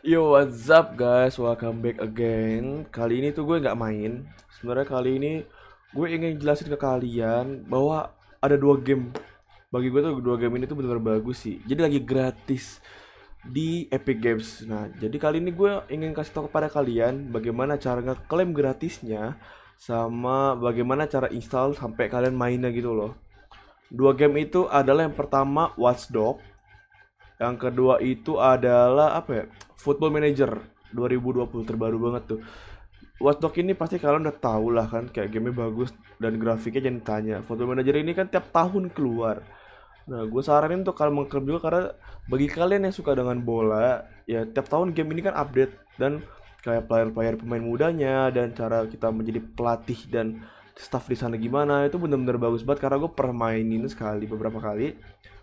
Yo, what's up guys? Welcome back again. Kali ini tuh gue nggak main. Sebenarnya kali ini gue ingin jelasin ke kalian bahwa ada dua game. Bagi gue tuh dua game ini tuh benar-benar bagus sih. Jadi lagi gratis di Epic Games. Nah, jadi kali ini gue ingin kasih tahu kepada kalian bagaimana cara ngeklaim gratisnya sama bagaimana cara install sampai kalian mainnya gitu loh. Dua game itu adalah yang pertama Watch Dogs yang kedua itu adalah apa ya? Football Manager 2020 terbaru banget tuh. Watch Dogs ini pasti kalian udah tahu lah kan kayak gamenya bagus dan grafiknya jangan tanya. Football Manager ini kan tiap tahun keluar. Nah, gue saranin tuh kalau mengklaim juga karena bagi kalian yang suka dengan bola, ya tiap tahun game ini kan update dan kayak player-player pemain mudanya dan cara kita menjadi pelatih dan staff di sana gimana itu bener-bener bagus banget karena gue pernah mainin sekali beberapa kali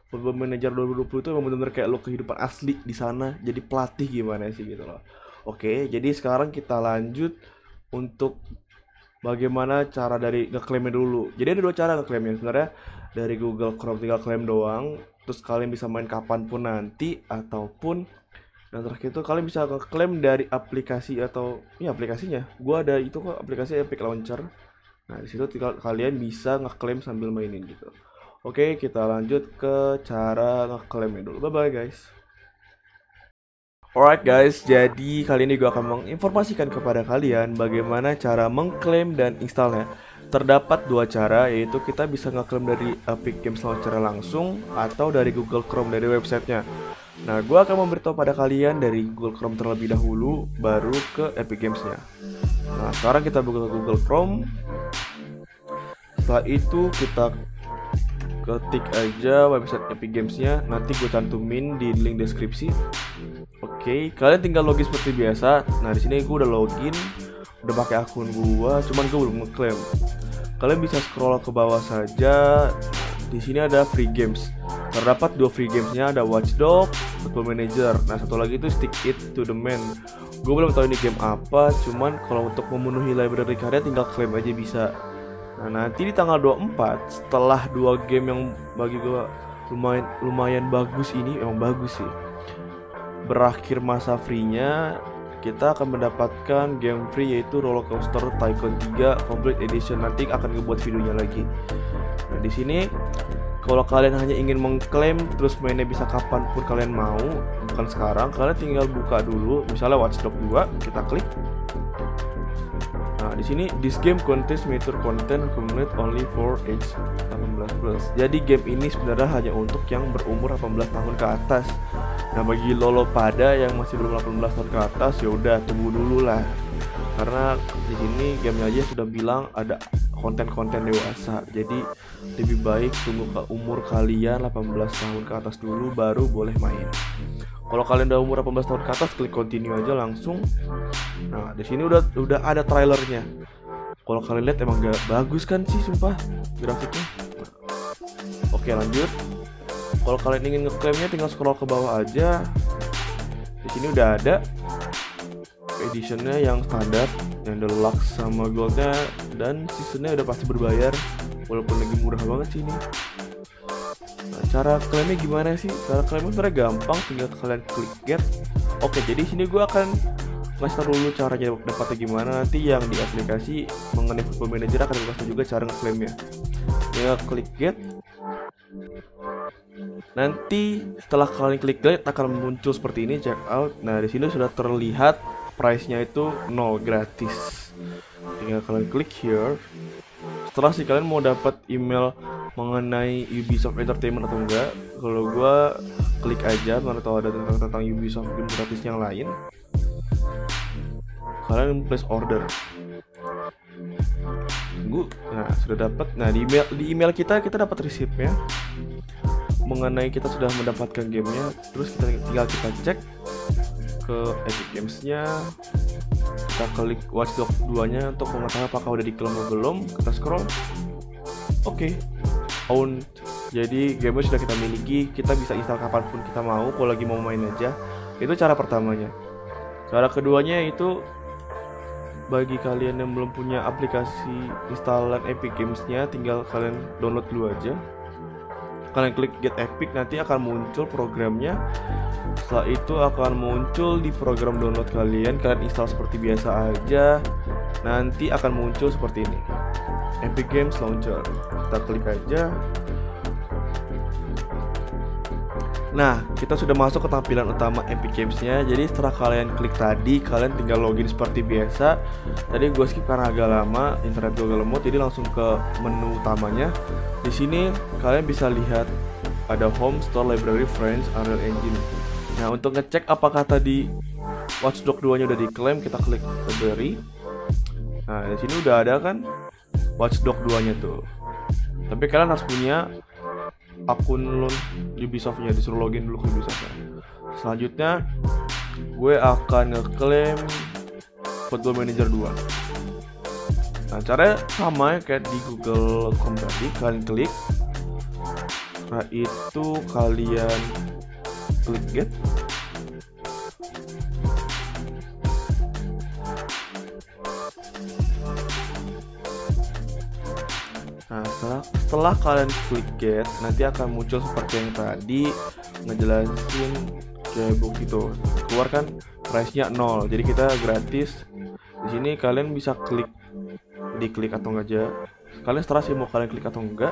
Football Manager 2020 itu bener-bener kayak lo kehidupan asli di sana jadi pelatih gimana sih gitu loh. Oke, jadi sekarang kita lanjut untuk bagaimana cara dari ngeklaimnya dulu. Jadi ada dua cara ngeklaimnya sebenarnya dari Google Chrome tinggal klaim doang, terus kalian bisa main kapan pun nanti ataupun dan terakhir itu kalian bisa ngeklaim dari aplikasi atau ya aplikasinya. Gua ada itu kok aplikasi Epic Launcher. Nah, di situ tinggal kalian bisa ngeklaim sambil mainin gitu. Oke, kita lanjut ke cara ngeklaimnya dulu. Bye bye guys. Alright guys, jadi kali ini gue akan menginformasikan kepada kalian bagaimana cara mengklaim dan installnya. Terdapat dua cara, yaitu kita bisa ngeklaim dari Epic Games Launcher langsung atau dari Google Chrome dari websitenya. Nah, gue akan memberitahu pada kalian dari Google Chrome terlebih dahulu, baru ke Epic Games-nya. Nah, sekarang kita buka Google Chrome. Setelah itu kita ketik aja website Epic Games-nya nanti gue cantumin di link deskripsi okay, kalian tinggal login seperti biasa. Nah di sini gue udah login udah pakai akun gue cuman gue belum ngeklaim. Kalian bisa scroll ke bawah saja. Di sini ada free games. Terdapat dua free gamesnya ada Watch Dogs Football Manager. Nah satu lagi itu Stick It to the Man. Gue belum tahu ini game apa cuman kalau untuk memenuhi library karya tinggal klaim aja bisa. Nah nanti di tanggal 24 setelah dua game yang bagi gue lumayan lumayan bagus ini emang bagus sih berakhir masa free-nya kita akan mendapatkan game free yaitu Roller Coaster Tycoon 3 Complete Edition nanti akan ngebuat videonya lagi. Nah di sini kalau kalian hanya ingin mengklaim terus mainnya bisa kapan pun kalian mau bukan sekarang kalian tinggal buka dulu misalnya Watch Dogs 2 kita klik di sini this game contains mature content recommended only for age 18 plus. Jadi game ini sebenarnya hanya untuk yang berumur 18 tahun ke atas. Nah, bagi lolo pada yang masih belum 18 tahun ke atas ya udah tunggu dulu lah. Karena di sini game aja sudah bilang ada konten-konten dewasa. Jadi lebih baik tunggu ke umur kalian 18 tahun ke atas dulu baru boleh main. Kalau kalian udah umur 18 tahun ke atas, klik continue aja langsung. Nah, di sini udah udah ada trailernya. Kalau kalian lihat emang gak bagus kan sih, sumpah grafiknya. Oke, lanjut. Kalau kalian ingin ngeklaimnya, tinggal scroll ke bawah aja. Di sini udah ada editionnya yang standar, yang deluxe sama goldnya, dan seasonnya udah pasti berbayar. Walaupun lagi murah banget sih ini cara klaimnya gimana sih? Cara klaimnya sebenarnya gampang tinggal kalian klik get. Oke jadi sini gue akan ngasih dulu caranya dapatnya gimana. Nanti yang di aplikasi mengenai football manager akan kasih juga cara ngeklaimnya tinggal klik get. Nanti setelah kalian klik get akan muncul seperti ini check out. Nah di sini sudah terlihat price nya itu nol gratis. Tinggal kalian klik here. Setelah sih kalian mau dapat email mengenai Ubisoft Entertainment atau enggak kalau gue klik aja mana tahu ada tentang tentang Ubisoft game gratis yang lain kalian place order. Tunggu nah sudah dapat. Nah di email di email kita kita dapat resipnya. Mengenai kita sudah mendapatkan gamenya terus kita tinggal kita cek ke Epic Games-nya. Kita klik Watch Dogs 2 nya untuk mengetahui apakah udah diklaim belum. Kita scroll. Oke. okay own jadi game sudah kita miliki kita bisa install kapan pun kita mau kalau lagi mau main aja. Itu cara pertamanya. Cara keduanya itu bagi kalian yang belum punya aplikasi installan Epic Games-nya tinggal kalian download dulu aja. Kalian klik get epic nanti akan muncul programnya. Setelah itu akan muncul di program download kalian. Kalian install seperti biasa aja. Nanti akan muncul seperti ini Epic Games Launcher kita klik aja Nah, kita sudah masuk ke tampilan utama Epic Games-nya. Jadi setelah kalian klik tadi, kalian tinggal login seperti biasa. Tadi gue skip karena agak lama, internet gue agak lemot, jadi langsung ke menu utamanya. Di sini kalian bisa lihat ada Home, Store, Library, Friends, Unreal Engine. Nah, untuk ngecek apakah tadi Watchdog 2-nya udah diklaim, kita klik Library. Nah, di sini udah ada kan Watchdog 2-nya tuh. Tapi kalian harus punya akun Ubisoft-nya disuruh login dulu ke Ubisoft. Selanjutnya gue akan ngeklaim Football Manager 2. Nah, caranya sama ya kayak di Google Chrome tadi, kalian klik. Nah, itu kalian klik get. Nah, setelah, setelah kalian klik get, nanti akan muncul seperti yang tadi ngejelasin kayak itu. Keluar kan price-nya 0. Jadi kita gratis. Di sini kalian bisa klik diklik atau enggak aja. Kalian setelah sih mau kalian klik atau enggak.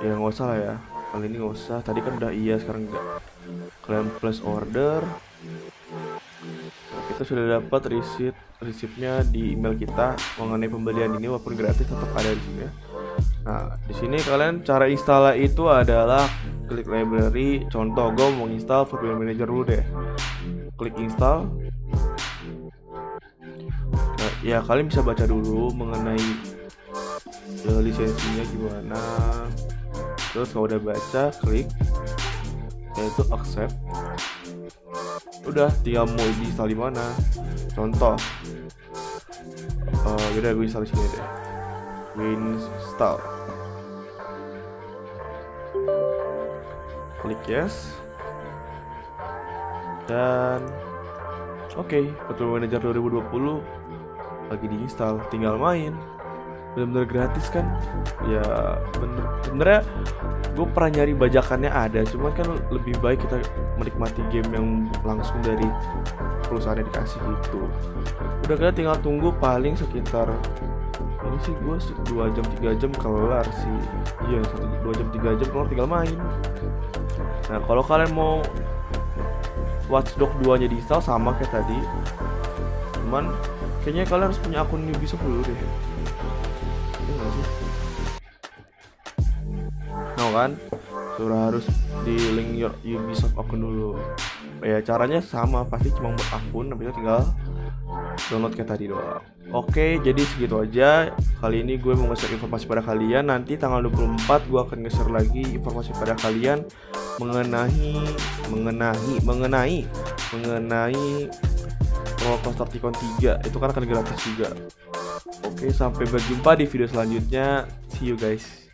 Ya nggak usah lah ya. Kali ini nggak usah. Tadi kan udah iya, sekarang enggak. Kalian place order. Kita sudah dapat receipt resipnya di email kita mengenai pembelian ini walaupun gratis tetap ada di sini ya. Nah, di sini kalian cara install itu adalah klik library. Contoh, gue mau install Football Manager dulu deh. Klik install. Nah, ya kalian bisa baca dulu mengenai ya, lisensinya gimana. Terus kalau udah baca, klik yaitu accept. Udah, tinggal mau install di mana. Contoh, uh, yaudah gue install di sini deh install klik yes. Dan oke okay, Football Manager 2020 lagi diinstal tinggal main. Bener-bener gratis kan? Ya bener sebenarnya gue pernah nyari bajakannya ada cuman kan lebih baik kita menikmati game yang langsung dari perusahaan yang dikasih gitu. Udah kita tinggal tunggu paling sekitar ini sih gue dua jam tiga jam kelar sih. Iya satu dua jam tiga jam kelar tinggal main. Nah kalau kalian mau Watchdog 2 nya diinstal sama kayak tadi. Cuman kayaknya kalian harus punya akun Ubisoft dulu deh. Iya sih? No kan? Sudah harus di link your Ubisoft akun dulu. Ya caranya sama. Pasti cuma buat akun tapi tinggal download kayak tadi doang Oke, jadi segitu aja. Kali ini gue mau nge-share informasi pada kalian. Nanti tanggal 24 gue akan nge-share lagi informasi pada kalian mengenai mengenai mengenai mengenai Roller Coaster Tycoon 3. Itu kan akan gratis juga. Oke, sampai berjumpa di video selanjutnya. See you guys.